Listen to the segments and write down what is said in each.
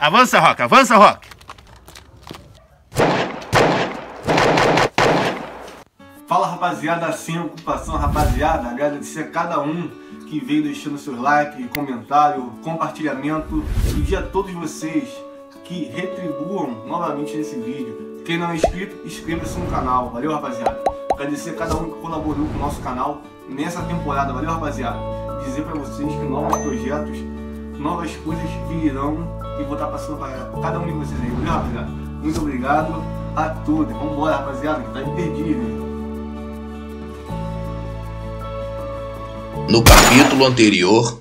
Avança, Rock, avança, Rock. Fala rapaziada, sem ocupação rapaziada, agradecer a cada um que veio deixando seus likes, comentário, compartilhamento, pedir a todos vocês que retribuam novamente nesse vídeo. Quem não é inscrito, inscreva-se no canal, valeu rapaziada. Agradecer a cada um que colaborou com o nosso canal nessa temporada, valeu rapaziada. Dizer para vocês que novos projetos, novas coisas virão e vou estar passando para cada um de vocês aí, valeu rapaziada. Muito obrigado a todos, vambora rapaziada, que tá imperdível. No capítulo anterior,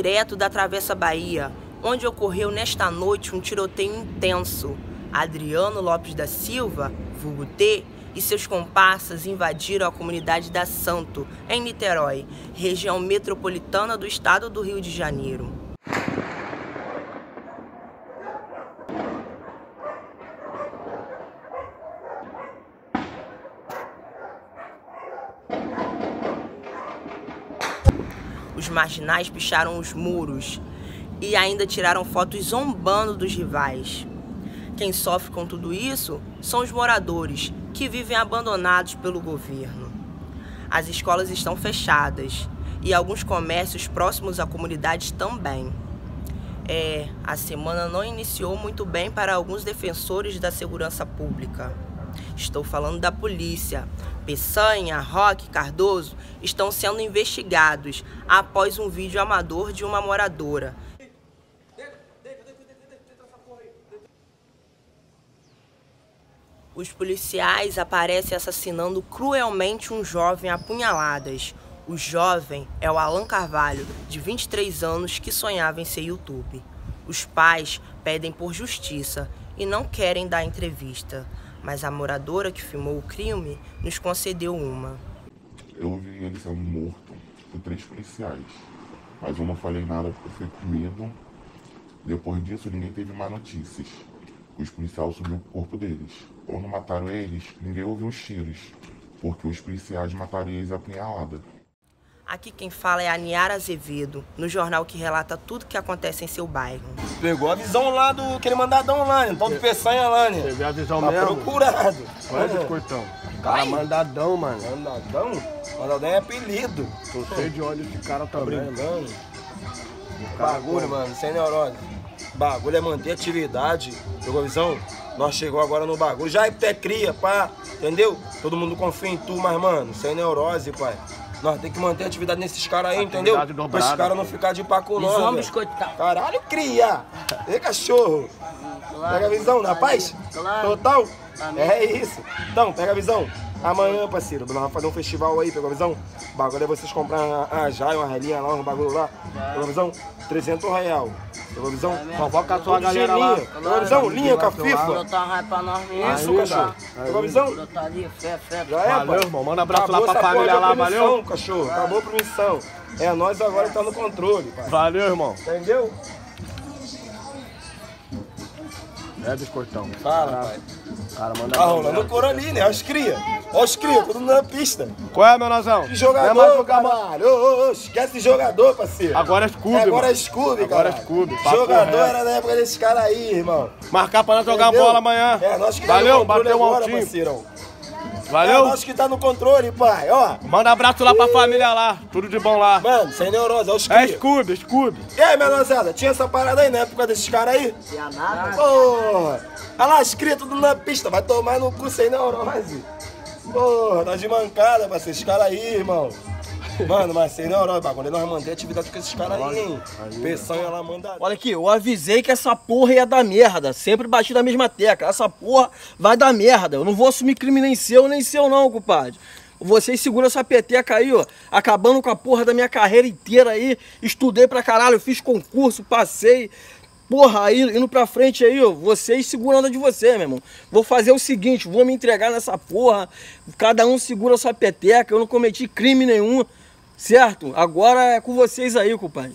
direto da Travessa Bahia, onde ocorreu nesta noite um tiroteio intenso. Adriano Lopes da Silva, vulgo T, e seus comparsas invadiram a comunidade da Santo, em Niterói, região metropolitana do estado do Rio de Janeiro. Marginais picharam os muros e ainda tiraram fotos zombando dos rivais. Quem sofre com tudo isso são os moradores, que vivem abandonados pelo governo. As escolas estão fechadas e alguns comércios próximos à comunidade também. É, a semana não iniciou muito bem para alguns defensores da segurança pública. Estou falando da polícia. Peçanha, Roque, Cardoso estão sendo investigados após um vídeo amador de uma moradora. Os policiais aparecem assassinando cruelmente um jovem a punhaladas. O jovem é o Alan Carvalho, de 23 anos, que sonhava em ser YouTube. Os pais pedem por justiça e não querem dar entrevista, mas a moradora que filmou o crime nos concedeu uma. Eu vi ele sendo morto por três policiais. Mas eu não falei nada porque eu fiquei com medo. Depois disso, ninguém teve mais notícias. Os policiais subiram o corpo deles. Quando mataram eles, ninguém ouviu os tiros. Porque os policiais mataram eles a punhalada. Aqui quem fala é a Niara Azevedo, no jornal que relata tudo que acontece em seu bairro. Pegou a visão lá do aquele mandadão lá, né? Então do Peçanha lá, né? Teve a visão Tá mesmo? procurado. Olha esse cortão. Cara mandadão, mano. Mandadão? Mandadão é apelido. Tô cheio de ódio desse cara também. mano. Brincando. Bagulho, mano, sem neurose. Bagulho é manter atividade. Pegou a visão? Nós chegou agora no bagulho. Já é pé cria, pá. Entendeu? Todo mundo confia em tu, mas, mano, sem neurose, pai. Nós tem que manter atividade nesses caras aí, entendeu? Atividade Pra dobrada. esses caras não ficar de pá com nós. Visão velho. biscoitado. Caralho, cria! Ei, cachorro! Pega a visão, na paz? Claro. Total? É isso. Então, pega a visão. Amanhã, parceiro, nós vamos fazer um festival aí, pegou a visão? O bagulho é vocês comprar uma, uma jaia, uma relinha lá, um bagulho lá. Pegou a visão? 300 real. Pegou a visão? Convoca a sua galera lá. linha. Pegou a visão? Linha com a FIFA. Botar raio pra nós mesmo. Isso, cachorro. Pegou a visão? Botar ali, fé, fé. Já é, Valeu, irmão. Manda abraço lá pra família lá, valeu? cachorro. Acabou a permissão. É, nós agora tá no controle, pai. Valeu, irmão. Entendeu? É dos cortão. Fala, pai. cara manda Tá rolando o coro ali, né? Olha os cria. Olha os cria, todo mundo na pista. Qual é, menozão? Que Não é jogador, mais não. caralho. Ô, ô, esquece de jogador, parceiro. Agora é Scooby, É, agora é Scooby, Agora cara. é Scooby, Jogador reto. era na época desses caras aí, irmão. Marcar pra nós jogar Entendeu? bola amanhã. É, nós que Valeu, bateu um agora, altinho. parceirão. É, Valeu? nós que tá no controle, pai, ó. Manda abraço lá pra família lá. Tudo de bom lá. Mano, sem neurose, é os É. Scooby, Scooby. E aí, menosada, tinha essa parada aí, né? Por causa desses caras aí? Tinha nada. Porra. Olha lá, tudo na pista, vai tomar no cu sem neurose. Porra, tá de mancada, parceiro, esses caras aí, irmão. Mano, mas sem neurose, bagulho, nós mantemos atividade com esses caras aí, hein? Pensão ela manda... Olha aqui, eu avisei que essa porra ia dar merda. Sempre bati na mesma tecla. Essa porra vai dar merda. Eu não vou assumir crime nem seu, nem seu não, compadre. Vocês seguram essa peteca aí, ó. Acabando com a porra da minha carreira inteira aí. Estudei pra caralho, fiz concurso, passei. Porra, aí, indo pra frente aí, ó. Vocês segurando a de você, meu irmão. Vou fazer o seguinte, vou me entregar nessa porra. Cada um segura a sua peteca. Eu não cometi crime nenhum. Certo? Agora é com vocês aí, compadre.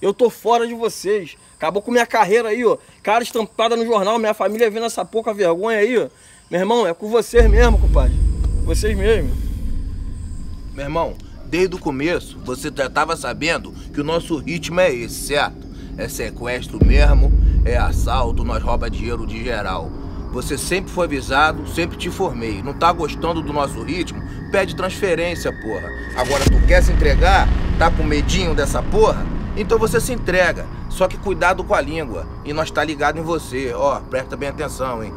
Eu tô fora de vocês. Acabou com minha carreira aí, ó. Cara estampada no jornal, minha família vendo essa pouca vergonha aí, ó. Meu irmão, é com vocês mesmo, compadre. Vocês mesmo. Meu irmão, desde o começo você já tava sabendo que o nosso ritmo é esse, certo? É sequestro mesmo, é assalto, nós rouba dinheiro de geral. Você sempre foi avisado, sempre te informei. Não tá gostando do nosso ritmo? Pede transferência, porra. Agora tu quer se entregar? Tá com medinho dessa porra? Então você se entrega. Só que cuidado com a língua. E nós tá ligado em você. Ó, presta bem atenção, hein?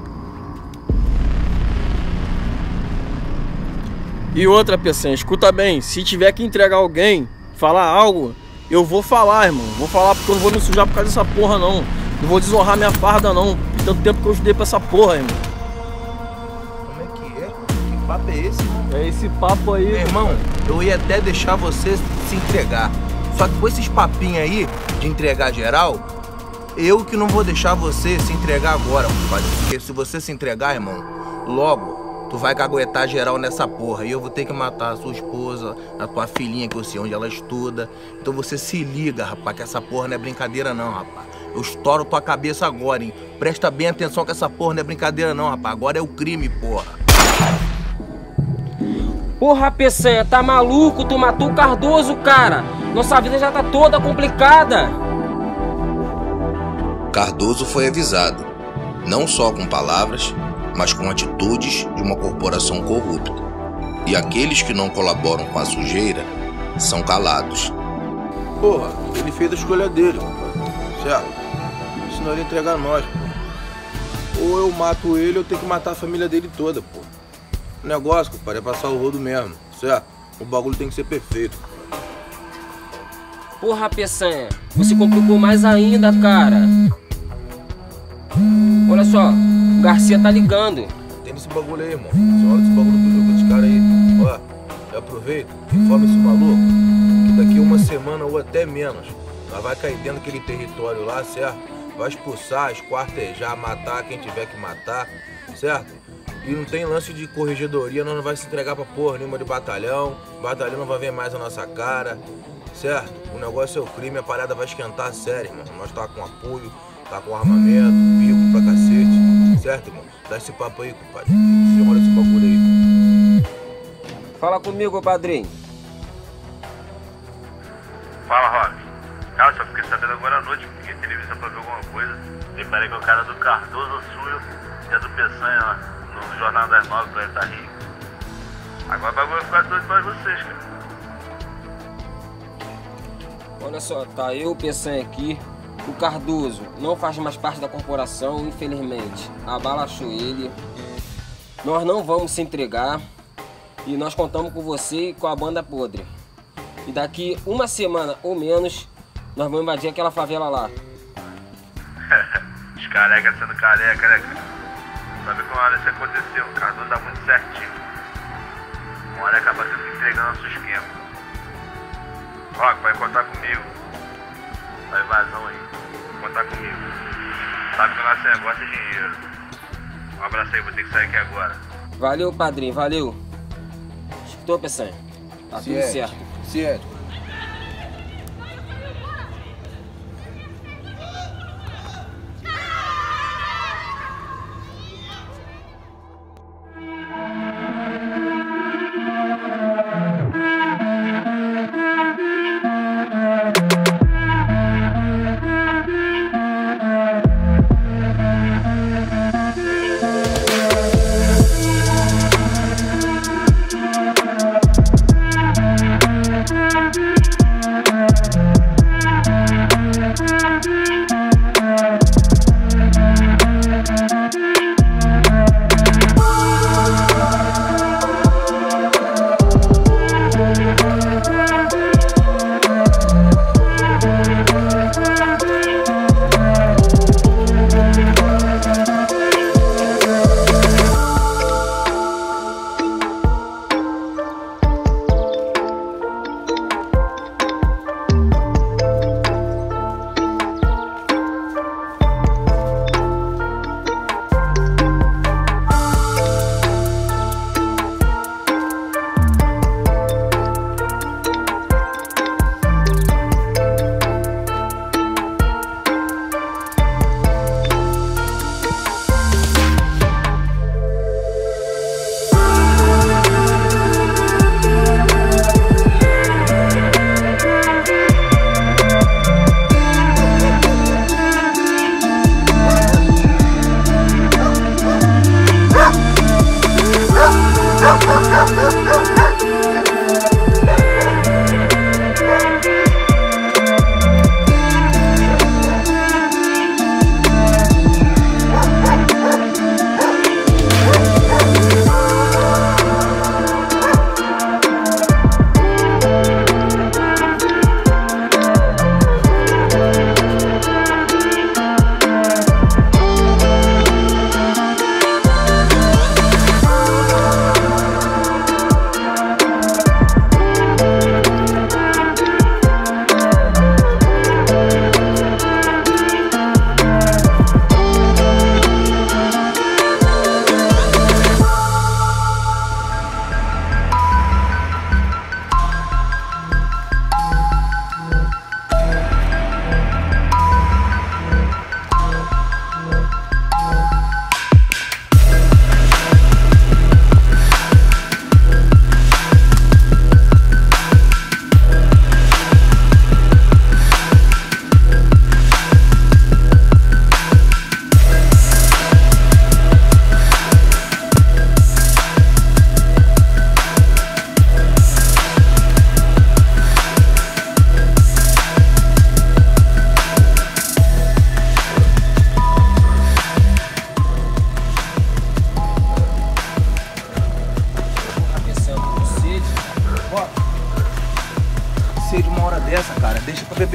E outra, Peçanha, escuta bem. Se tiver que entregar alguém, falar algo, eu vou falar, irmão. Vou falar porque eu não vou me sujar por causa dessa porra, não. Não vou desonrar minha farda, não. Tanto tempo que eu estudei pra essa porra, irmão. Como é que é? Que papo é esse, irmão? É esse papo aí. Meu irmão, eu ia até deixar você se entregar. Só que com esses papinhos aí de entregar geral, eu que não vou deixar você se entregar agora, compadre. Porque se você se entregar, irmão, logo tu vai caguetar geral nessa porra. E eu vou ter que matar a sua esposa, a tua filhinha, que eu sei onde ela estuda. Então você se liga, rapaz, que essa porra não é brincadeira não, rapaz. Eu estouro tua cabeça agora, hein? Presta bem atenção que essa porra não é brincadeira não, rapaz. Agora é o crime, porra. Porra, Peçanha, tá maluco? Tu matou o Cardoso, cara. Nossa vida já tá toda complicada. Cardoso foi avisado, não só com palavras, mas com atitudes de uma corporação corrupta. E aqueles que não colaboram com a sujeira são calados. Porra, ele fez a escolha dele. Certo? Senão ele entregar nós, pô. Ou eu mato ele, ou eu tenho que matar a família dele toda, pô. O negócio, compadre, é passar o rodo mesmo, certo? O bagulho tem que ser perfeito. Porra, Peçanha, você complicou mais ainda, cara. Olha só, o Garcia tá ligando. Tem esse bagulho aí, irmão. Você olha esse bagulho do jogo desse cara aí. Ó, aproveita, informa esse maluco que daqui uma semana ou até menos, nós vai cair dentro daquele território lá, certo? Vai expulsar, esquartejar, matar quem tiver que matar, certo? E não tem lance de corregedoria, nós não vai se entregar pra porra nenhuma de batalhão. Batalhão não vai ver mais a nossa cara, certo? O negócio é o crime, a parada vai esquentar sério, irmão. Nós tá com apoio, tá com armamento, pico pra cacete, certo, irmão? Dá esse papo aí, compadre. Olha esse bagulho aí. Fala comigo, padrinho. Que é o cara do Cardoso Suyo e é do Peçanha no Jornal das Nove, Planeta Rio. Agora o bagulho vai ficar doido pra vocês, cara. Olha só, tá eu, Peçanha aqui. O Cardoso não faz mais parte da corporação, infelizmente. A bala achou ele. Nós não vamos se entregar. E nós contamos com você e com a banda podre. E daqui uma semana ou menos, nós vamos invadir aquela favela lá. Careca sendo careca, né, cara? Sabe hora isso aconteceu, o Cardoso dá muito certinho. Uma hora acaba sendo entregando nosso esquema. Rock, vai contar comigo. Vai vazão aí. Contar comigo. Sabe que o nosso negócio é dinheiro. Um abraço aí, vou ter que sair aqui agora. Valeu, padrinho, valeu. Escutou, Peçanha? Tá tudo Ciente, certo.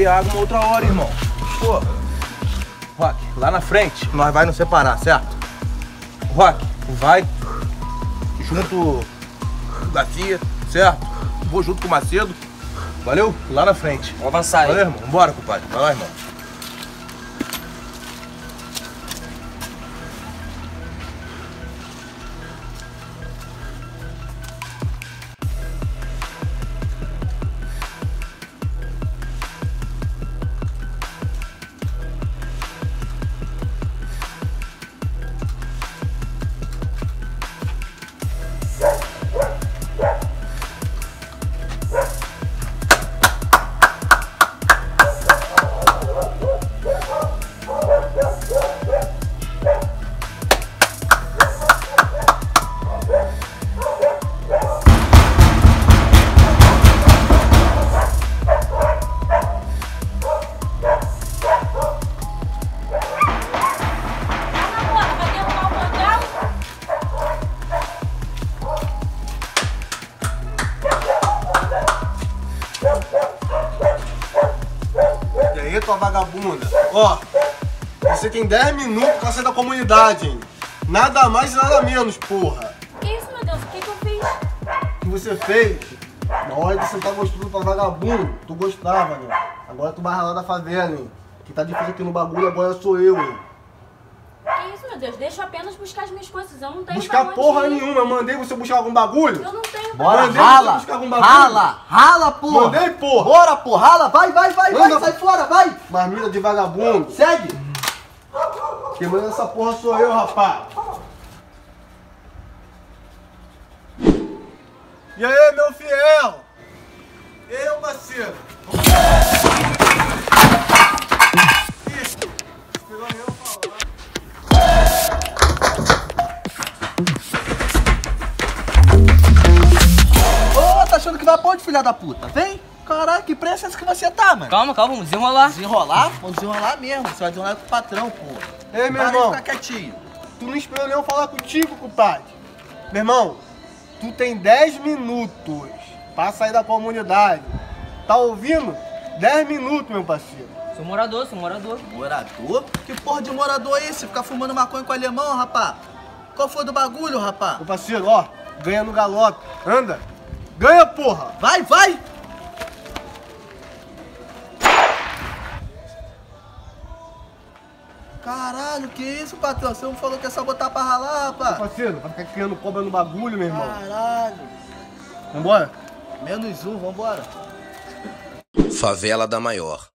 Beber água uma outra hora, irmão. Pô. Rock, lá na frente, nós vai nos separar, certo? Rock, vai junto com o Garcia, certo? Vou junto com o Macedo. Valeu? Lá na frente. Vamos avançar. Valeu, irmão. Vambora, compadre. Vai lá, irmão. Você tem 10 minutos pra sair da comunidade, hein? Nada mais e nada menos, porra. Que isso, meu Deus? O que, que eu fiz? O que você fez? Na hora de sentar gostoso pra vagabundo, tu gostava, né? Agora tu vai ralar da favela, hein? Quem tá difícil aqui no bagulho agora sou eu, hein? Que isso, meu Deus? Deixa eu apenas buscar as minhas coisas. Eu não tenho Buscar pra onde porra ir. nenhuma, eu mandei você buscar algum bagulho? Eu não tenho Bora, Mandei rala, você buscar algum bagulho? rala, rala, porra. Mandei, porra. Bora, porra, rala, vai, vai, vai, vai, Anda. sai fora, vai. Marmita de vagabundo. Segue. Quem manda essa porra sou eu, rapaz. E aí, meu fiel? Parceiro? Esperou eu falar. Ô, tá achando que vai pra onde, filha da puta? Vem. Caralho, que pressa é essa que você tá, mano? Calma, calma, vamos desenrolar. Desenrolar? Vamos desenrolar mesmo. Você vai desenrolar com o patrão, porra. Ei, meu Para de irmão. ficar quietinho. Tu não esperou nem eu falar contigo, compadre. Meu irmão, tu tem 10 minutos pra sair da comunidade. Tá ouvindo? 10 minutos, meu parceiro. Sou morador, sou morador. Morador? Que porra de morador é esse? Ficar fumando maconha com alemão, rapá? Qual foi do bagulho, rapá? Meu parceiro, ó, ganha no galope. Anda. Ganha, porra. Vai, vai! Caralho, que isso, patrão? Você não falou que é só botar pra ralar, Meu rapá? parceiro, vai ficar criando cobra no bagulho, meu irmão. Caralho. Vambora? Menos um, vambora. Favela da Maior.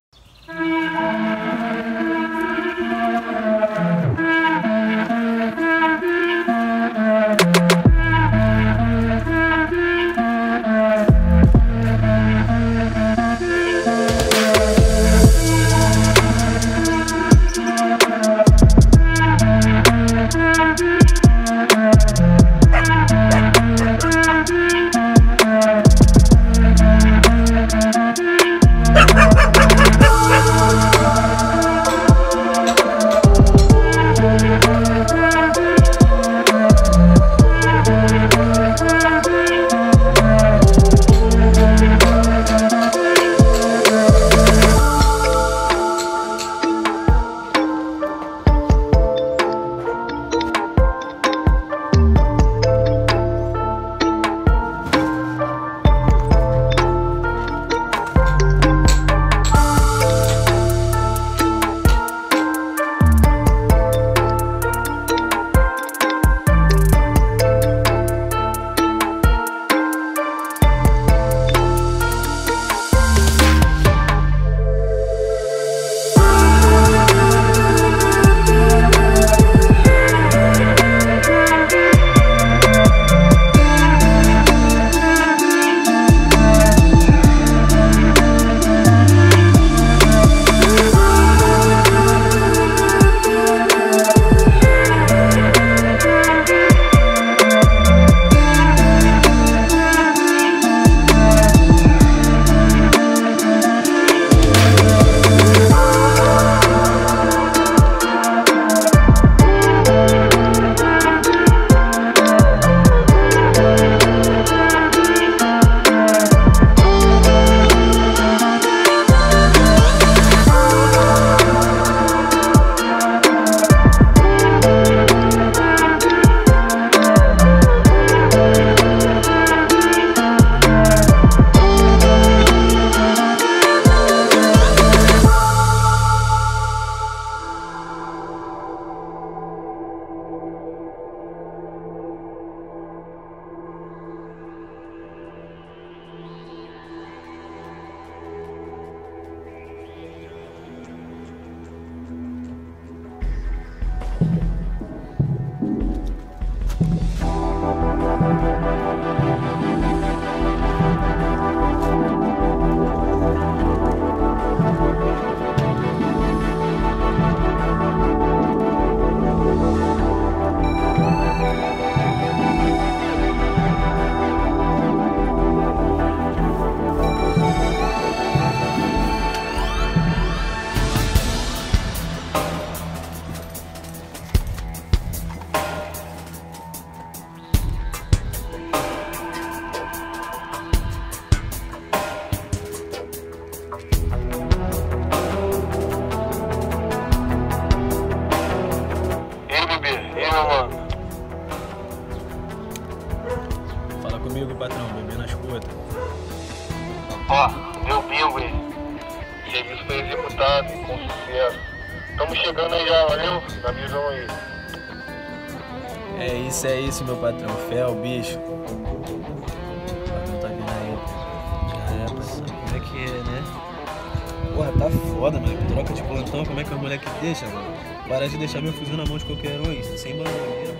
Mano? Para de deixar meu fuzil na mão de qualquer um, isso. Sem bandeira.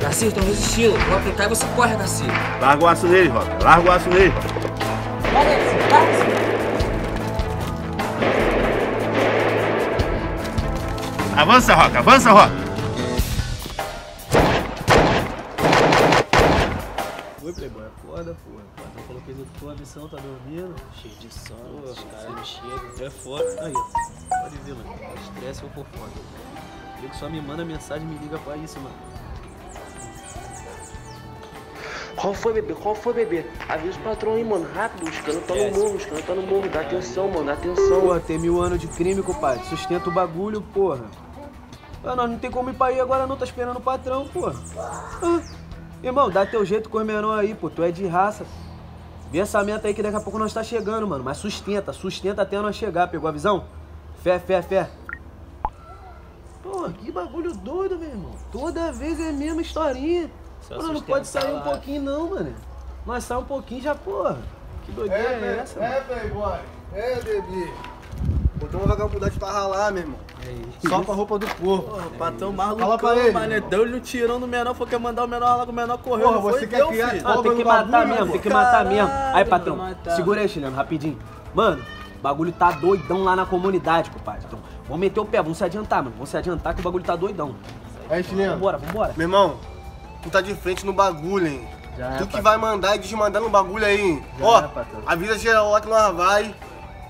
Garcia, estão resistindo. Vou aplicar e você corre, Garcia. Larga o aço nele, Roca. Larga o aço nele. Avança, Roca. Avança, Roca. Tá me ouvindo? Cheio de sono, os caras chegam. É foda. Aí, ó. Pode ver, mano. Estresse ou fofoca. Ele só me manda mensagem e me liga pra isso, mano. Qual foi, bebê? Qual foi, bebê? Avisa o patrão aí, mano. Rápido, os caras tá no morro, os caras tá no morro. Dá atenção, mano, dá atenção. Porra, tem mil anos de crime, compadre. Sustenta o bagulho, porra. Ah, nós não tem como ir pra aí agora não, tá esperando o patrão, porra. Ah. Irmão, dá teu jeito com o menor aí, pô. Tu é de raça. Vê essa meta aí que daqui a pouco nós tá chegando, mano. Mas sustenta, sustenta até nós chegar. Pegou a visão? Fé, fé, fé. Porra, que bagulho doido, meu irmão. Toda vez é a mesma historinha. Só Mano, não pode sair um lá. pouquinho não, mano. Nós sai um pouquinho já, porra. Que doideira é, essa, mano? é, Playboy. É, bebê. Botou uma vagabundagem pra ralar, meu irmão. Só com a roupa do corpo. Porra, patrão maluco. Fala pra ele. Mané, deu-lhe um tirão no menor, foi quer mandar o menor lá, o menor correu. Porra, foi? você quer Deu, criar filho. cobra Ah, tem que matar bagulho, mesmo, tem que matar mesmo. Aí, patrão, matar. segura aí, chileno, rapidinho. Mano, o bagulho tá doidão lá na comunidade, compadre. Então, vamos meter o pé, vamos se adiantar, mano. Vamos se adiantar que o bagulho tá doidão. Aí, chileno. Vambora, vambora. Meu irmão, tu tá de frente no bagulho, hein? Já é, tu que patrão. vai mandar e desmandar no bagulho aí, hein? Já Ó, é, avisa geral lá que nós vai,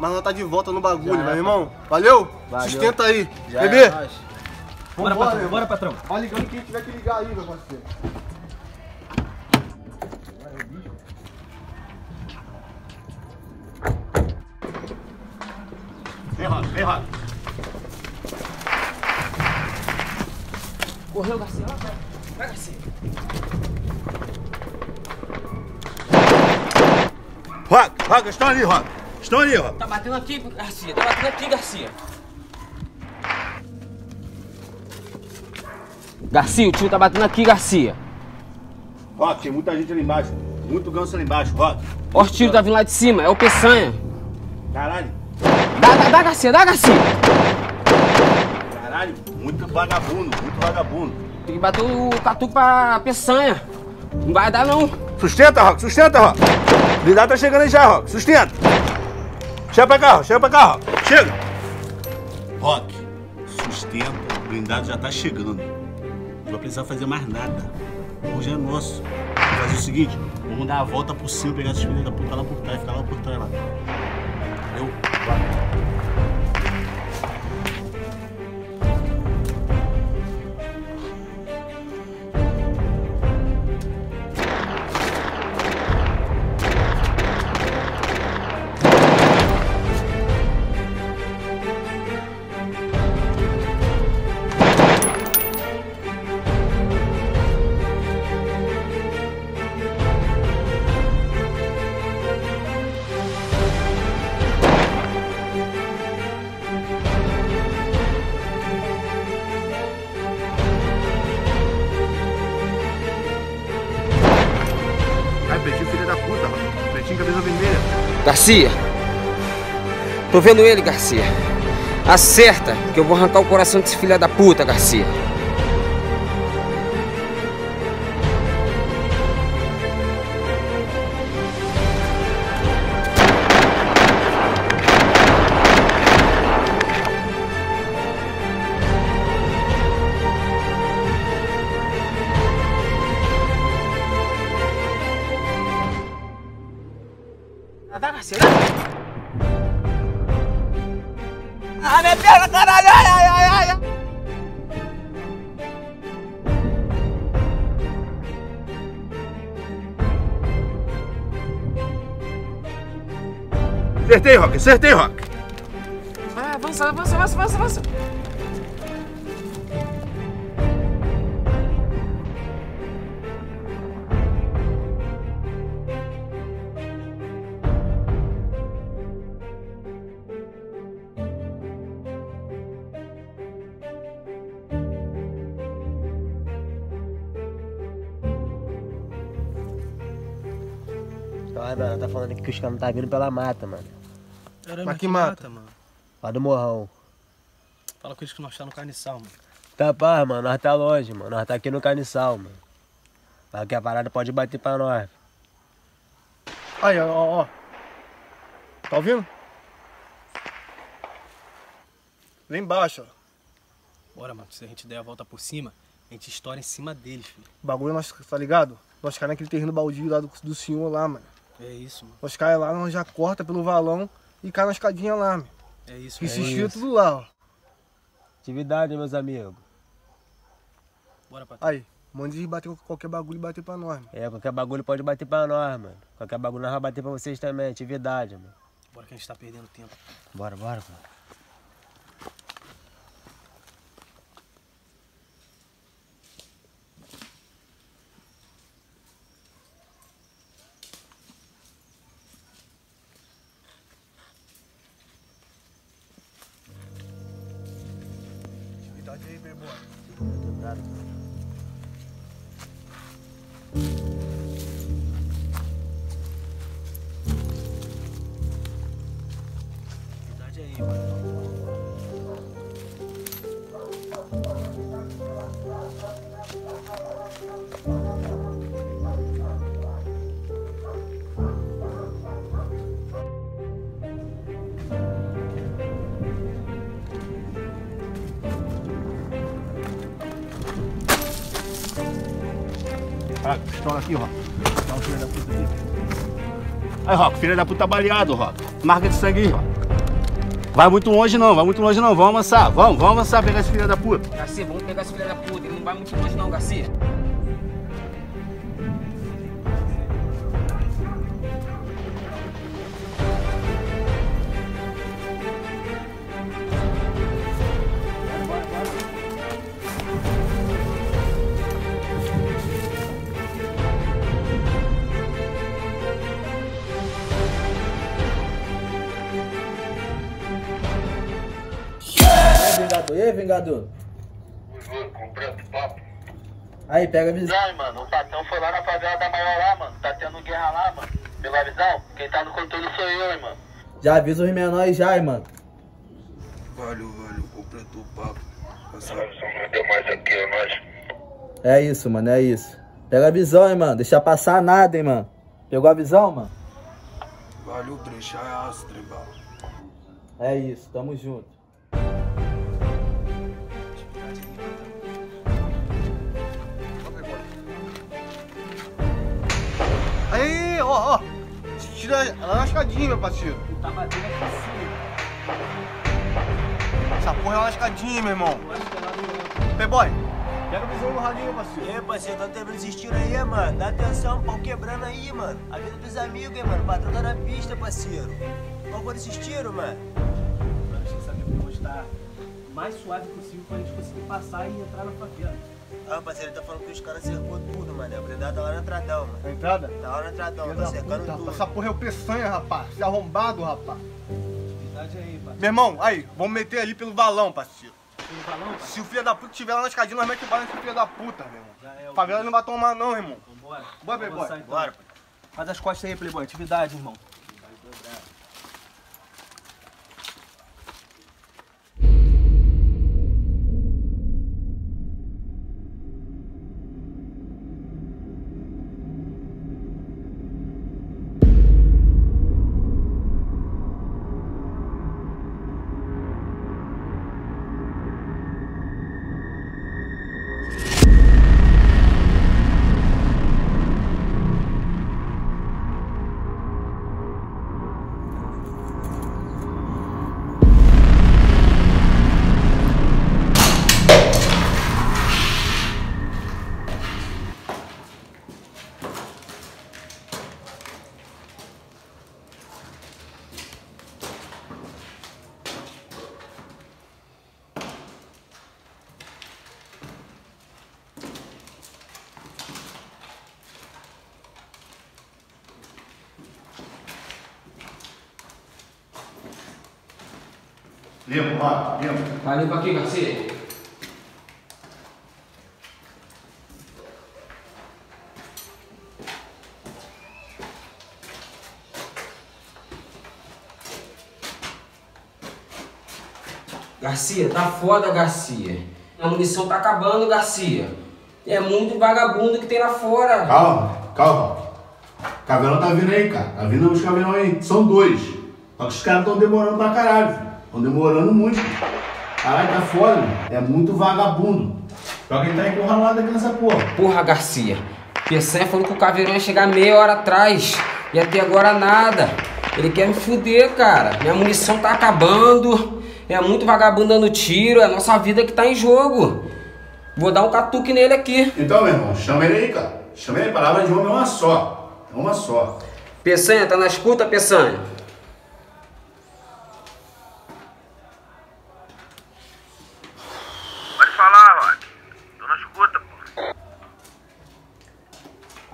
mas nós tá de volta no bagulho, Já é, meu irmão. Valeu? Valeu. Sustenta aí. Já Bebê, é. Bora, Vambora, patrão, meu bora, patrão. vai ligando quem tiver que ligar aí, meu parceiro. Vem, Roca. Correu, Garcia. Vai, Garcia. Roca. Roca, estão ali, Roca. Estão ali, Roca. Tá batendo aqui, Garcia. Tá batendo aqui, Garcia. Garcia, o tio tá batendo aqui, Garcia. Roca, tem muita gente ali embaixo. Muito ganso ali embaixo, Roca. Ó, os tiros tá vindo lá de cima. É o Peçanha. Caralho. Dá, dá, dá, Garcia. Dá, Garcia. Caralho. Muito vagabundo, muito vagabundo. Tem que bater o catuco pra Peçanha. Não vai dar, não. Sustenta, Rock, sustenta, Rock. O tá chegando aí já, Rock. Sustenta. Chega pra cá. Chega pra cá. Chega. Rock, sustenta. O blindado já tá chegando. Não vai precisar fazer mais nada. Hoje é nosso. Vamos fazer o seguinte: vamos dar a volta por cima, pegar esses filhos da puta lá por trás, ficar lá por trás lá. Garcia. Tô vendo ele, Garcia. Acerta, que eu vou arrancar o coração desse filho da puta, Garcia. Acertei, Rock. Vai, avança, avança, avança, avança, avança. Mano, tá falando aqui que os caras não tá vindo pela mata, mano. Mas que mata? mano? Lá do morrão. Fala com eles que nós tá no carniçal, mano. Tá pá, mano, nós tá longe, mano. Nós tá aqui no carniçal, mano. Mas que a parada pode bater pra nós. Aí, ó, ó, ó. Tá ouvindo? Lá embaixo, ó. Bora, mano. Se a gente der a volta por cima, a gente estoura em cima deles, filho. O bagulho, nós, tá ligado? Nós caímos naquele terreno baldio lá do, do senhor lá, mano. É isso, mano. Nós caímos lá, nós já corta pelo valão e cai na escadinha lá, mano. É isso, E é se estira isso. tudo lá, ó. Atividade, meus amigos. Bora, patrão. Aí, manda eles bater qualquer bagulho e bater pra nós, mano. É, qualquer bagulho pode bater pra nós, mano. Qualquer bagulho nós vamos bater pra vocês também. Atividade, mano. Bora que a gente tá perdendo tempo. Bora, bora, mano. Pistola aqui, Rock. Dá um filho da puta aqui. Aí, Rock, filho da puta baleado, Rock. Marca de sangue aí, Rock. Vai muito longe não, vai muito longe não. Vamos avançar, vamos, vamos avançar, pegar esse filho da puta. Garcia, vamos pegar esse filho da puta. Ele não vai muito longe não, Garcia. Vingador? Aí, pega a visão. Não, mano, o patrão foi lá na favela da maior lá, mano. Tá tendo guerra lá, mano. Pegou a visão? Quem tá no controle sou eu, hein, mano. Já avisa os menores já, hein, mano. Valeu, valeu, completou o papo. Essa... Deu mais aqui, é nóis. É isso, mano, é isso. Pega a visão, hein, mano. Deixa passar nada, hein, mano. Pegou a visão, mano? Valeu, trechaço, tribal. É isso, tamo junto. Aí, ó, ó. Tira lá na escadinha, meu parceiro. Tá batendo aqui em cima. Essa porra é lá na escadinha, meu irmão. Playboy, pega a visão no radinho, parceiro. E aí, parceiro, tá tendo desistindo aí, mano? Dá atenção, pau quebrando aí, mano. A vida dos amigos, hein, mano. O patrão tá na pista, parceiro. Qual foi esses tiros, mano? Mano, a gente sabe que eu vou estar o mais suave possível pra gente conseguir passar e entrar na favela. Ah, parceiro, ele tá falando que os caras cercou tudo, mano. A blindada tá lá na entradão, mano. Na entrada? Tá lá na Filha tá cercando puta, tudo. Essa porra é o peçanha, rapaz. Esse arrombado, rapaz. Verdade aí, pai. Meu irmão, aí, vamos meter ali pelo valão, parceiro. Pelo valão, pai? Se o filho da puta estiver lá na escadinha, nós mete o bala nesse filho da puta, meu irmão. Já é o Favela não vai tomar não, irmão. Vambora. Bora, Playboy. então. Bora. Faz as costas aí, Playboy. Atividade, irmão. Limpo, limpo. Tá limpo aqui, Garcia? Garcia, tá foda, Garcia. A munição tá acabando, Garcia. É muito vagabundo que tem lá fora. Calma, calma. Caveirão tá vindo aí, cara. Tá vindo os caveirão aí. São dois. Só que os caras tão demorando pra caralho. Tão demorando muito. Caralho, tá foda, mano. É muito vagabundo. Só que ele tá encurralado aqui nessa porra. Porra, Garcia. Peçanha falou que o caveirão ia chegar meia hora atrás. E até agora nada. Ele quer me fuder, cara. Minha munição tá acabando. É muito vagabundo dando tiro. É a nossa vida que tá em jogo. Vou dar um catuque nele aqui. Então, meu irmão, chama ele aí, cara. Chama ele. Palavra de homem é uma só. É uma só. Peçanha, tá na escuta, Peçanha? Pode falar, Rock. Tô na escuta, pô.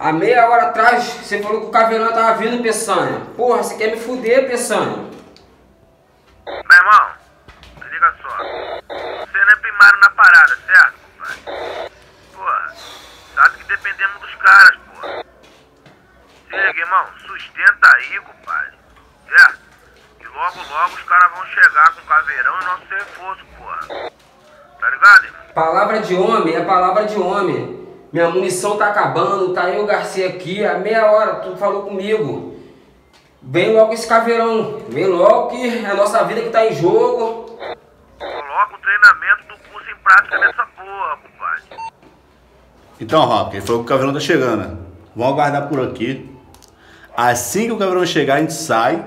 Há meia hora atrás, você falou que o caveirão tava vindo, Peçanha. Porra, você quer me fuder, Peçanha? Meu irmão, liga só. Você não é primário na parada, certo, compadre? Porra, sabe que dependemos dos caras, porra. Se liga, irmão, sustenta aí, compadre. Certo? E logo, logo os caras vão chegar com o caveirão e nosso reforço, porra. Tá ligado, irmão? Palavra de homem é palavra de homem. Minha munição tá acabando, tá eu, Garcia, aqui, há meia hora, tu falou comigo. Vem logo esse caveirão, vem logo que é a nossa vida que tá em jogo. Coloca o treinamento do curso em prática nessa porra, compadre. Então, Rock, ele falou que o caveirão tá chegando. né? Vamos aguardar por aqui. Assim que o caveirão chegar, a gente sai,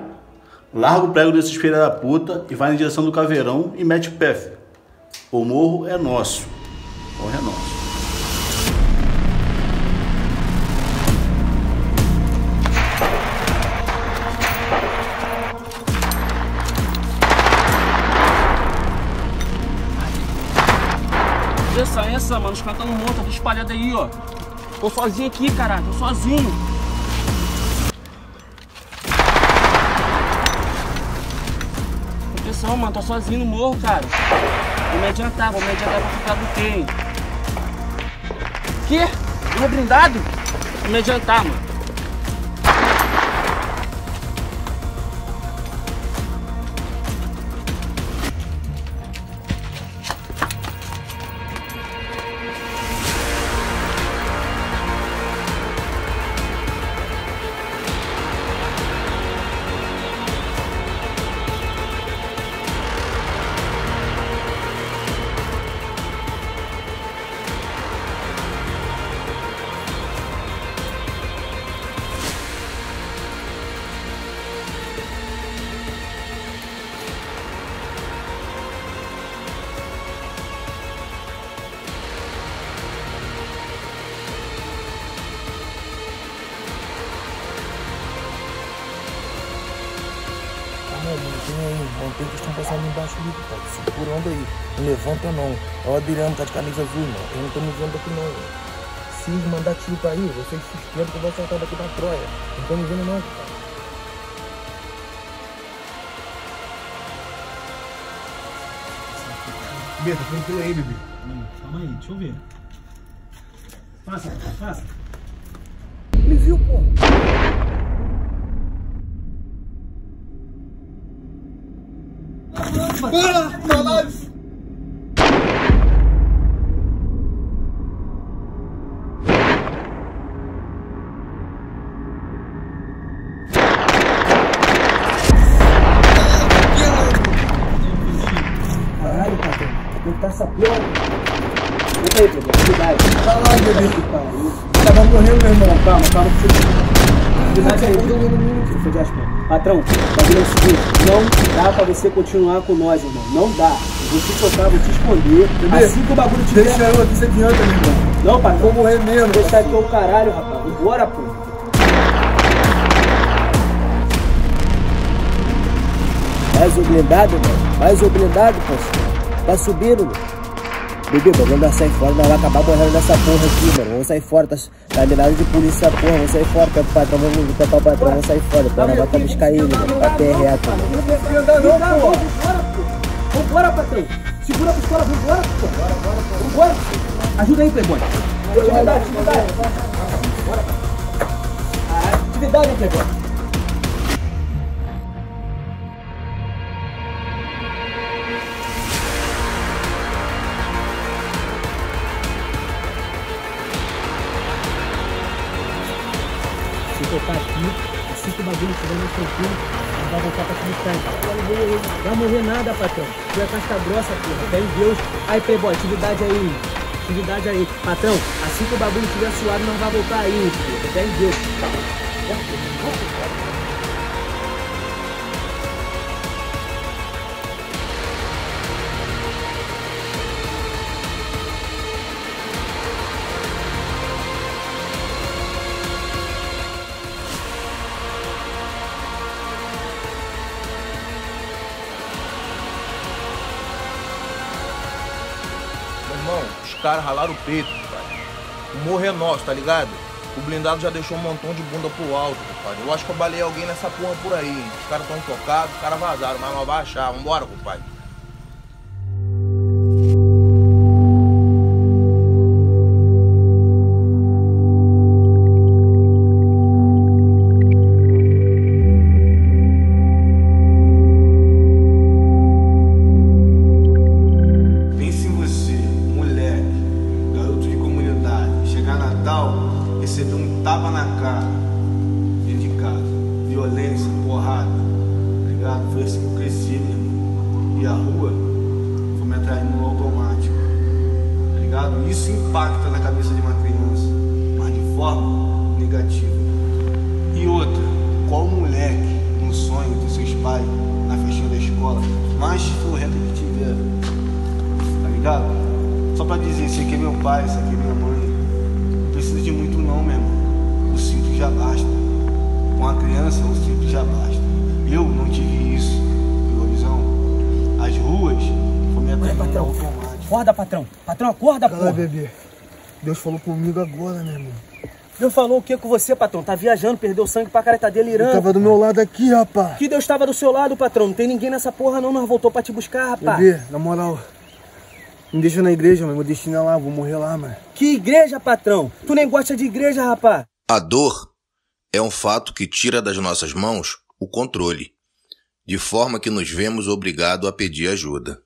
larga o prego desses filha da puta e vai na direção do caveirão e mete o pé. O morro é nosso. O morro é nosso. Essa, mano. Os caras tão mortos, tô espalhado aí, ó. Tô sozinho aqui, caralho. Tô sozinho. Atenção, mano. Tô sozinho no morro, cara. Vou me adiantar, vou me adiantar pra ficar do quem? Quê? Não é blindado? Vou me adiantar, mano. Tem aí, mano, tem que estão passando embaixo ali, pai. Segura onda aí. Não levanta não. Olha o Adriano tá de camisa azul, mano. Eu não tô me vendo aqui não, mano. Se mandar tiro pra aí, vocês sustentam que eu vou saltar daqui da Troia. Não tô me vendo não. Bebê, tá tranquilo aí, bebê. calma aí, deixa eu ver. Passa, passa. Me viu, pô. Para! Caralho! Caralho, você continuar com nós, irmão. Não dá. Eu vou te soltar, vou te esconder. Bebê, assim que o bagulho tiver... deixa eu aqui, você adianta, meu irmão. Não, patrão. Vou morrer mesmo, Deixa aqui o caralho, rapaz. Bora, pô. Mais o blindado, mano. Mais o blindado, parceiro. Tá subindo, mano. Bebê, bagulho nós sair fora, nós vamos acabar morrendo nessa porra aqui, mano. Vamos sair fora, tá, tá mirado de polícia essa porra, vamos sair fora, pega o patrão, vamos pegar o patrão, vamos sair fora, depois nós vamos buscar ele, mano. Pra reto, mano. Não vou andar não, pô. Vambora, patrão. Segura a pistola, vambora, patrão. Bora, bora, Vambora. Ajuda aí, Playboy. Atividade, atividade. Atividade, Playboy. Assim que mais tranquilo, ele vai voltar pra comitar. Vai morrer, vai morrer nada, patrão. Tu é casca grossa, porra. Fé em Deus. Aí, playboy, atividade aí. Atividade aí. Patrão, assim que o bagulho estiver suave, não vai voltar aí. Fé em Deus. Caras ralaram o peito, compadre. O morro é nosso, tá ligado? O blindado já deixou um montão de bunda pro alto, compadre. Eu acho que eu balei alguém nessa porra por aí. hein? Os caras tão tocados, os caras vazaram, mas nós vai achar. Vambora, compadre. E a rua foi me atraindo no automático, tá ligado? Isso impacta na cabeça de uma criança, mas de forma negativa. E outra, qual moleque, no sonho de seus pais, na festinha da escola, mais forreta que tiver, tá ligado? Só pra dizer, esse aqui é meu pai, esse aqui é minha mãe. Não precisa de muito não, meu irmão. O simples já basta. Com a criança, o simples já basta. Eu não tive isso, ruas foi minha patrão. Acorda, patrão. Patrão, acorda, Fala, porra. bebê. Deus falou comigo agora, meu irmão. Deus falou o que com você, patrão? Tá viajando, perdeu sangue pra cara, tá delirando. Ele tava do meu lado aqui, rapaz. Que Deus tava do seu lado, patrão. Não tem ninguém nessa porra, não. Nós voltou pra te buscar, rapaz. Bebê, na moral, me deixa na igreja, mano. Meu destino é lá, vou morrer lá, mano. Que igreja, patrão? Tu nem gosta de igreja, rapaz. A dor é um fato que tira das nossas mãos o controle, de forma que nos vemos obrigados a pedir ajuda.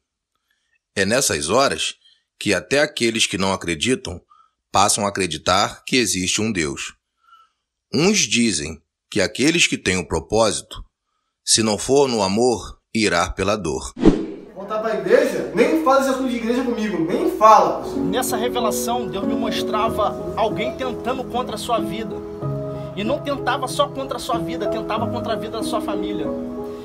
É nessas horas que até aqueles que não acreditam passam a acreditar que existe um Deus. Uns dizem que aqueles que têm o propósito, se não for no amor, irá pela dor. Voltar pra igreja? Nem fala esse assunto de igreja comigo, nem fala. Nessa revelação, Deus me mostrava alguém tentando contra a sua vida. E não tentava só contra a sua vida, tentava contra a vida da sua família.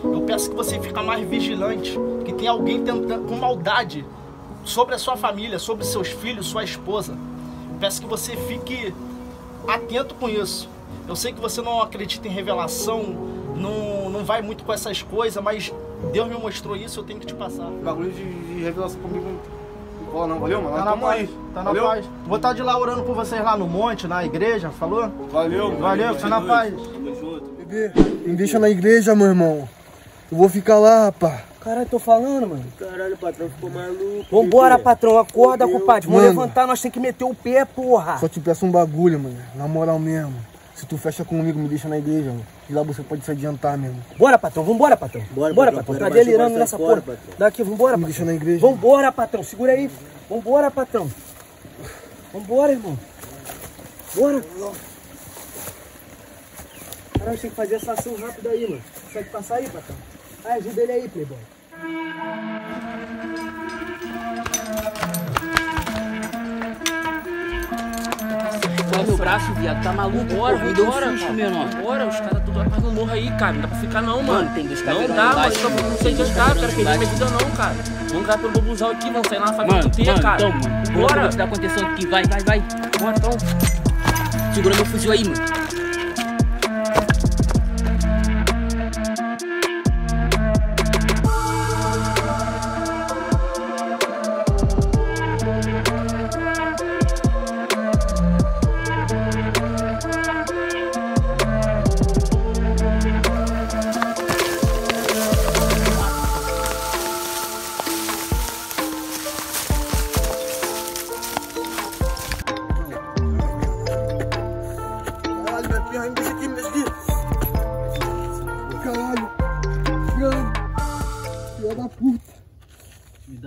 Eu peço que você fique mais vigilante, que tem alguém tentando com maldade sobre a sua família, sobre seus filhos, sua esposa. Peço que você fique atento com isso. Eu sei que você não acredita em revelação, não, não vai muito com essas coisas, mas Deus me mostrou isso, eu tenho que te passar. Bagulho de, de revelação comigo não cola não, valeu, mano? Tá na tamo paz, aí. tá na Valeu? paz. Vou estar de lá orando por vocês lá no monte, na igreja, falou? Valeu, Valeu, fica na paz. Bebê, me deixa na igreja, meu irmão. Eu vou ficar lá, rapaz. Caralho, tô falando, mano. Caralho, o patrão ficou maluco. Vambora, patrão. Acorda, compadre. Vamos Mano. levantar, nós tem que meter o pé, porra. Só te peço um bagulho, mano. Na moral mesmo. Se tu fecha comigo, me deixa na igreja, mano. De lá você pode se adiantar mesmo. Bora, patrão. Vambora, patrão. Bora, Bora, patrão. patrão. Tá delirando nessa bora, porra. patrão. Daqui, vambora, Me patrão. deixa na igreja. Vambora, patrão. Segura aí. Vambora, patrão. Vambora, irmão. Bora. Caralho, tem que fazer essa ação rápida aí, mano. Consegue passar aí, patrão? Ajuda ele aí, playboy. Olha meu braço, viado, tá maluco? Bora, susto, menor. Bora, os caras tudo atrás do morro aí, cara. Não dá pra ficar não, mano. Mano, tem dois Não dá, mano. não sei de dois cara. Que não embaixo. ajuda não, cara. Vamos entrar pelo bobuzão aqui, vamos sair lá na família inteira, cara. então, mano. Bora. O que tá acontecendo aqui? Vai, vai, vai. Bora, então. Segura meu fuzil aí, mano.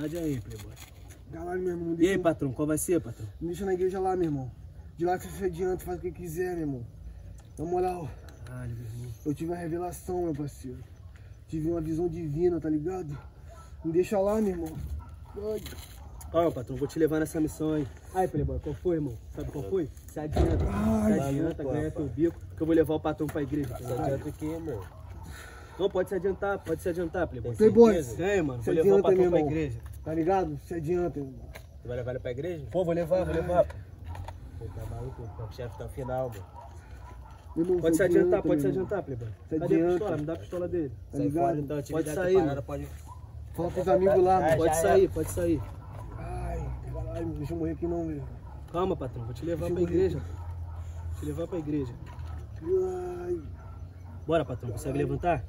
Verdade aí, playboy. Caralho, meu irmão. E aí, patrão, qual vai ser, patrão? Me deixa na igreja lá, meu irmão. De lá você se adianta, faz o que quiser, meu irmão. Na moral, Caralho, meu irmão. eu tive uma revelação, meu parceiro. Tive uma visão divina, tá ligado? Me deixa lá, meu irmão. Ai. Ó, patrão, vou te levar nessa missão aí. Aí, Playboy, qual foi, irmão? Sabe qual foi? Se adianta. Ai, se adianta, ganha teu bico, que eu vou levar o patrão pra igreja. Se adianta aqui, irmão. Não, pode se adiantar, pode se adiantar, Playboy. Playboy, É, mano, se vou levar o patrão pra irmão. igreja. Tá ligado? Se adianta, irmão. Tu vai levar ele pra igreja? Pô, vou levar, vou levar. Pô, tá maluco, tá o chefe tá final, mano. Irmão, Pode se adianta, adiantar, pode se adiantar, Playboy. Se Cadê a adianta. pistola? Me dá a pistola dele. Tá ligado? então, atividade pode tá sair, parada, pode- Fala pros amigos lá, mano. Pode sair, pode sair. Ai, caralho, não deixa eu morrer aqui não, meu. Calma, patrão, vou te levar Deixa pra igreja. Vou te levar pra igreja. Ai. Bora, patrão, consegue levantar?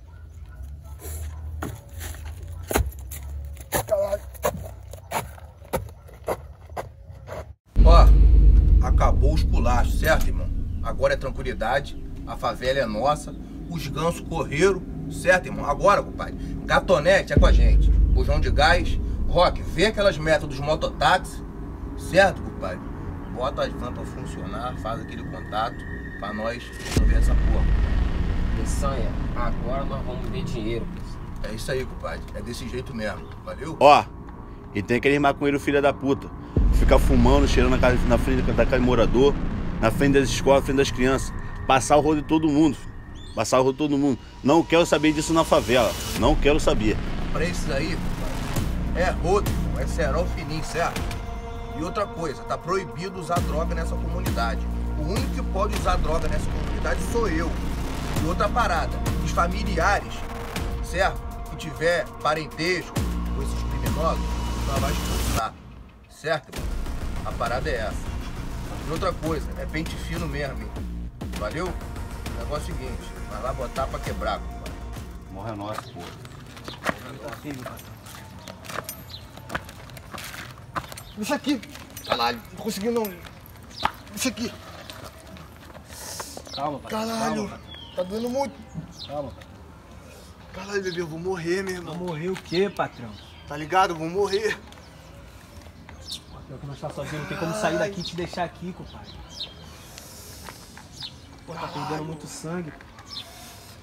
Caralho. Ó, acabou os culachos, certo, irmão? Agora é tranquilidade, a favela é nossa, os gansos correram, certo, irmão? Agora, compadre, gatonete é com a gente, bujão de gás, rock, vê aquelas metas dos mototáxi, certo, compadre? Bota as vans pra funcionar, faz aquele contato pra nós resolver essa porra. Peçanha, agora nós vamos ver dinheiro. É isso aí, compadre, é desse jeito mesmo, valeu? Ó, e tem aquele maconheiro filho da puta. Ficar fumando, cheirando na, casa, na frente da casa de morador, na frente das escolas, na frente das crianças. Passar o rodo de todo mundo. filho. Passar o rodo de todo mundo. Não quero saber disso na favela. Não quero saber. Pra esses aí, é rodo, é cerol fininho, certo? E outra coisa, tá proibido usar droga nessa comunidade. O único que pode usar droga nessa comunidade sou eu. E outra parada, os familiares, certo? Que tiver parentesco com esses criminosos, nós vai expulsar. Certo? A parada é essa. E outra coisa, é pente fino mesmo, hein? Valeu? O negócio é o seguinte, vai lá botar pra quebrar, compadre. Morre é nosso, pô. Deixa aqui. Caralho, não consegui não. Deixa aqui. Calma, patrão. Caralho, Calma, tá doendo muito. Calma, patrão. Caralho, bebê, eu vou morrer, meu irmão. Morrer o quê, patrão? Tá ligado? Eu vou morrer. Pior que nós tá sozinho, não tem como sair daqui e te deixar aqui, compadre. Pô, tá perdendo muito sangue.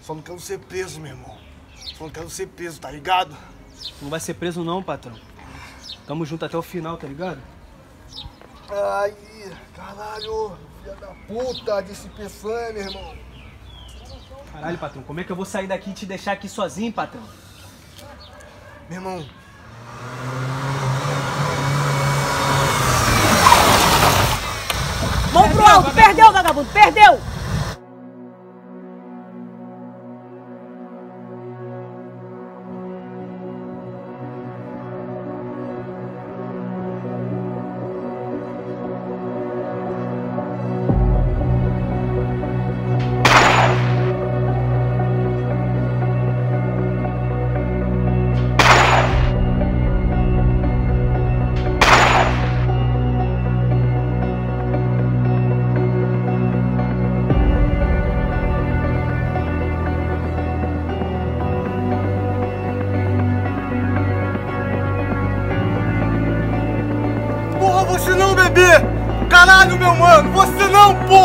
Só não quero ser preso, meu irmão. Só não quero ser preso, tá ligado? Não vai ser preso não, patrão. Tamo junto até o final, tá ligado? Ai, caralho, filha da puta, desse peçanha, meu irmão. Caralho, patrão, como é que eu vou sair daqui e te deixar aqui sozinho, patrão? Meu irmão.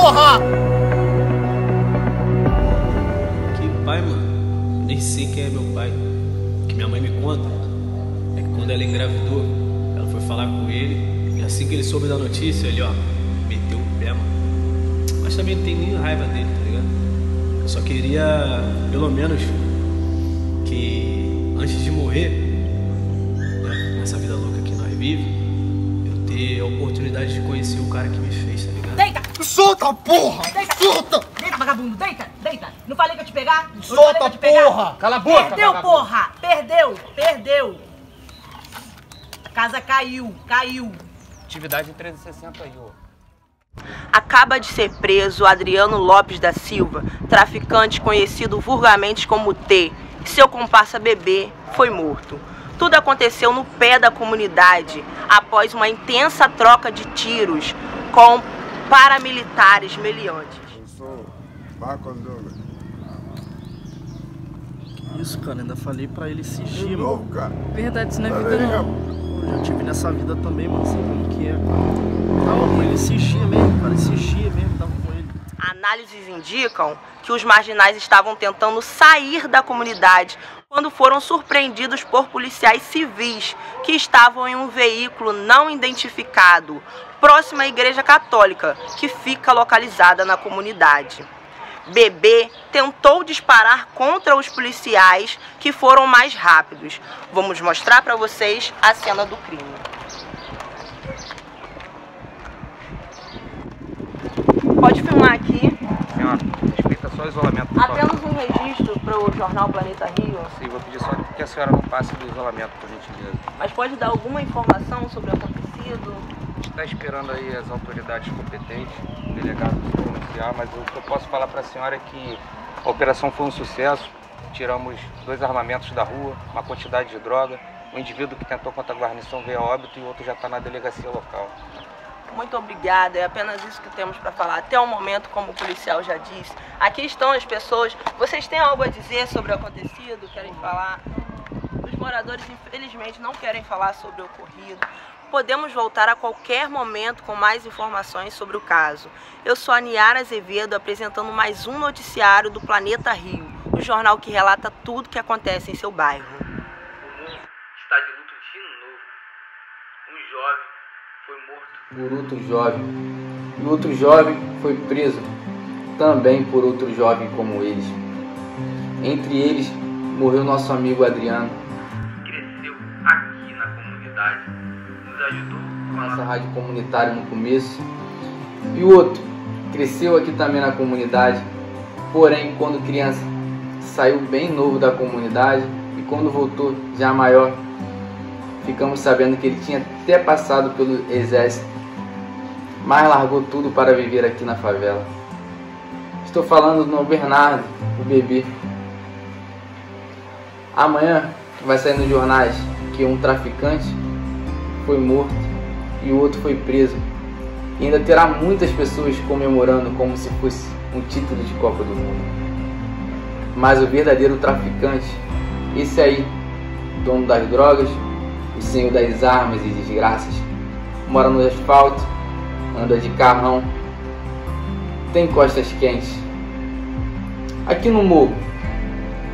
Porra! Que pai, mano? Nem sei quem é meu pai. O que minha mãe me conta é que quando ela engravidou, ela foi falar com ele e assim que ele soube da notícia, ele, ó, meteu o pé, mano. Mas também não tem nem raiva dele, tá ligado? Eu só queria, pelo menos, Solta, porra! Deita! Solta! Deita, vagabundo, deita, deita! Não falei que eu te pegar? Não Solta, te pegar? porra! Cala a boca, Perdeu, vagabundo! porra! Perdeu, perdeu! A casa caiu, caiu. Atividade 360 aí, ó. Acaba de ser preso Adriano Lopes da Silva, traficante conhecido vulgarmente como T. Seu comparsa bebê foi morto. Tudo aconteceu no pé da comunidade, após uma intensa troca de tiros com paramilitares meliantes. Isso, cara, ainda falei pra ele se cara? Verdade, isso não é Tá vida vendo? não. Eu já tive nessa vida também, mano, sei como que é, cara. Tava com ele dias mesmo, cara, dias mesmo, tava com ele. Análises indicam que os marginais estavam tentando sair da comunidade quando foram surpreendidos por policiais civis que estavam em um veículo não identificado, próximo à Igreja Católica, que fica localizada na comunidade. Bebê tentou disparar contra os policiais que foram mais rápidos. Vamos mostrar para vocês a cena do crime. Pode filmar aqui. Senhora, só isolamento. Apenas um registro para o jornal Planeta Rio. Sim, vou pedir só que a senhora não passe do isolamento, por gentileza. Mas pode dar alguma informação sobre o acontecido? A gente está esperando aí as autoridades competentes, o delegado se pronunciar, mas o que eu posso falar para a senhora é que a operação foi um sucesso. Tiramos dois armamentos da rua, uma quantidade de droga. O indivíduo que tentou contra a guarnição veio a óbito e o outro já está na delegacia local. Muito obrigada, é apenas isso que temos para falar. Até o momento, como o policial já disse, aqui estão as pessoas. Vocês têm algo a dizer sobre o acontecido? Querem falar? Os moradores, infelizmente, não querem falar sobre o ocorrido. Podemos voltar a qualquer momento com mais informações sobre o caso. Eu sou a Niara Azevedo, apresentando mais um noticiário do Planeta Rio, o jornal que relata tudo que acontece em seu bairro. Está de luto de novo. Um jovem foi morto por outro jovem, e outro jovem foi preso também por outro jovem como eles. Entre eles morreu nosso amigo Adriano. Cresceu aqui na comunidade. Nos ajudou com a Nossa rádio comunitária no começo. E o outro cresceu aqui também na comunidade, porém quando criança saiu bem novo da comunidade e quando voltou já maior, ficamos sabendo que ele tinha até passado pelo exército mas largou tudo para viver aqui na favela. Estou falando do Bernardo, o bebê. Amanhã vai sair nos jornais que um traficante foi morto e o outro foi preso. E ainda terá muitas pessoas comemorando como se fosse um título de Copa do Mundo. Mas o verdadeiro traficante, esse aí, dono das drogas, o senhor das armas e desgraças, mora no asfalto, anda de carrão, tem costas quentes. Aqui no morro,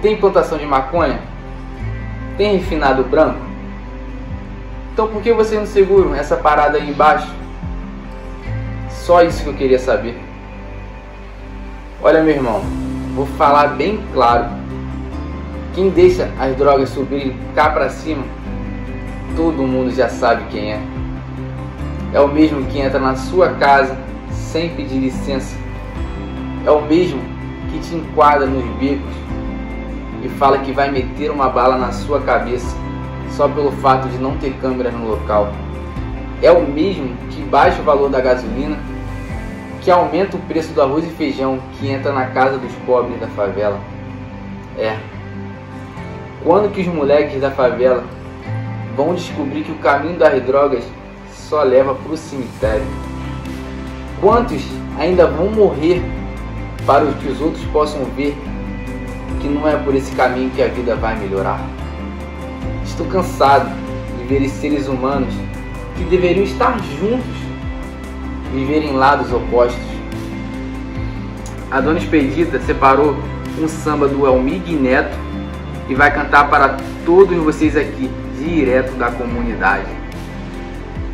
tem plantação de maconha? Tem refinado branco? Então por que vocês não seguram essa parada aí embaixo? Só isso que eu queria saber. Olha meu irmão, vou falar bem claro. Quem deixa as drogas subirem cá pra cima, todo mundo já sabe quem é. É o mesmo que entra na sua casa sem pedir licença. É o mesmo que te enquadra nos becos e fala que vai meter uma bala na sua cabeça só pelo fato de não ter câmeras no local. É o mesmo que baixa o valor da gasolina, que aumenta o preço do arroz e feijão que entra na casa dos pobres da favela. É. Quando que os moleques da favela vão descobrir que o caminho das drogas só leva para o cemitério? Quantos ainda vão morrer para que os outros possam ver que não é por esse caminho que a vida vai melhorar? Estou cansado de ver esses seres humanos que deveriam estar juntos viver em lados opostos. A Dona Expedita separou um samba do Elmig Neto e vai cantar para todos vocês aqui, direto da comunidade.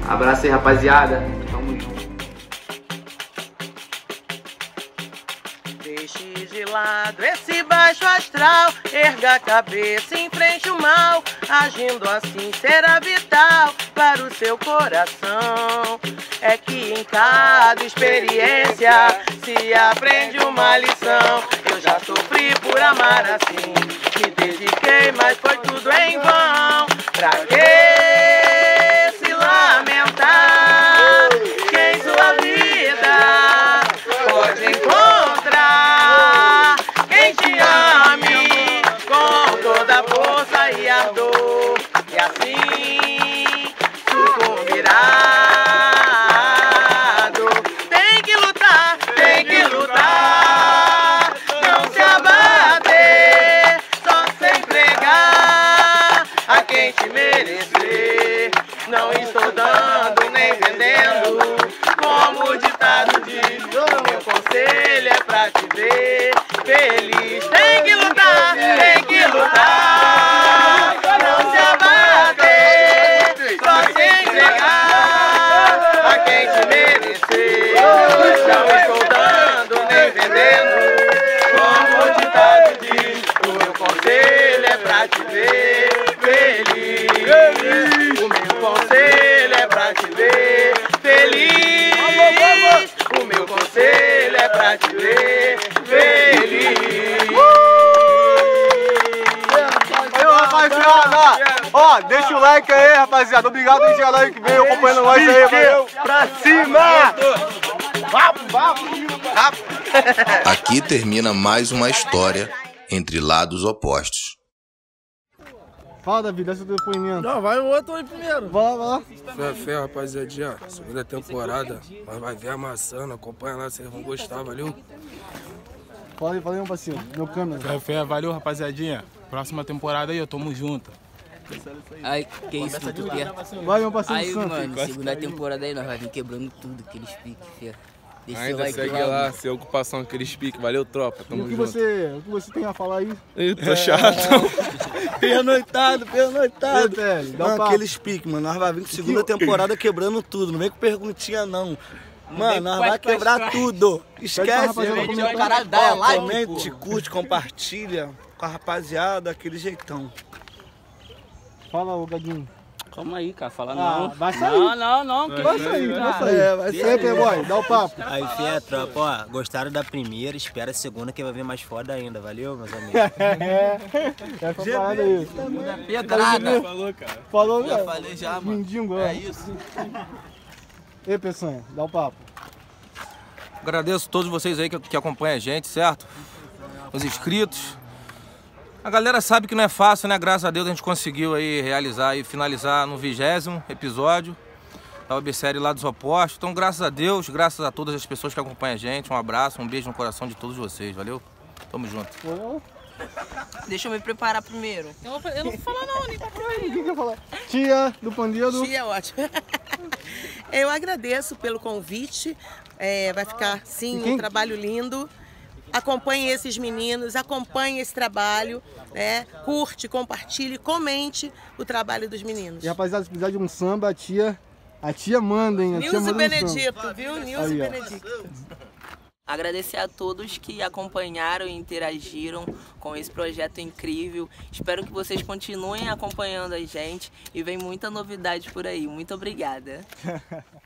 Abraço aí, rapaziada. Tamo junto. Deixe de lado esse baixo astral, erga a cabeça, enfrente o mal. Agindo assim será vital para o seu coração. É que em cada experiência se aprende uma lição. Eu já sofri por amar assim, me dediquei, mas foi tudo em vão. Pra que deixa o like aí, rapaziada. Obrigado aí, geral que veio acompanhando nós aí, valeu. Pra cima! Vamos, vamos. Aqui termina mais uma história entre lados opostos. Fala, Davi, dá seu depoimento. Não, vai o outro aí primeiro. Vai lá, vai lá. Fé, fé, rapaziadinha. Segunda temporada. Nós vai ver amassando. Acompanha lá, vocês vão gostar, valeu? Fala aí, fala aí, meu parceiro. Meu câmera. Fé, fé, valeu, rapaziadinha. Próxima temporada aí, eu tamo junto. Ai, que isso, tu quer? Vai, meu parceiro Aí, Santos. mano, segunda caiu. temporada aí, nós vai vir quebrando tudo, aqueles piques, fia. Deixa Ainda like segue lá, lá, mano. sem ocupação, aqueles piques. Valeu, tropa. E Tamo o que, junto. você, o que você tem a falar aí? Ih, tô chato. Pernoitado, pernoitado. Tele, dá um aqueles piques, mano. Nós vai vir com segunda temporada quebrando tudo. Não vem com perguntinha, não. Mano, nós vai quebrar tudo. Esquece. Caralho, dá like, Comente, curte, compartilha com a rapaziada, aquele jeitão. Fala, ô Gadinho. Calma aí, cara, fala Ah, não. vai sair. Não, não, não. que Vai isso, sair, vai sair. É, vai sair. Playboy, dá o papo. Aí, fé, tropa, ó, gostaram da primeira, espera a segunda que vai vir mais foda ainda, valeu, meus amigos? É, essa parada aí. pedrada. Falou, cara. Falou, Já né? falei já, mano. Mendigo, É isso. Ei, Peçanha, dá o papo. Agradeço a todos vocês aí que, que acompanham a gente, certo? Os inscritos. A galera sabe que não é fácil, né? Graças a Deus a gente conseguiu aí realizar e finalizar no vigésimo episódio da websérie Lados Opostos. Então, graças a Deus, graças a todas as pessoas que acompanham a gente, um abraço, um beijo no coração de todos vocês, valeu? Tamo junto. Deixa eu me preparar primeiro. Eu não vou, eu não vou falar não, nem pra Quem quer falar? Tia do Pandeiro. Tia é ótimo. Eu agradeço pelo convite. É, vai ficar, sim, um trabalho lindo. Acompanhe esses meninos, acompanhe esse trabalho, né? Curte, compartilhe, comente o trabalho dos meninos. E rapaziada, se precisar de um samba, a tia. A tia manda, hein? A manda um Benedito, samba. viu? Aí, ó. Benedito. Agradecer a todos que acompanharam e interagiram com esse projeto incrível. Espero que vocês continuem acompanhando a gente e vem muita novidade por aí. Muito obrigada.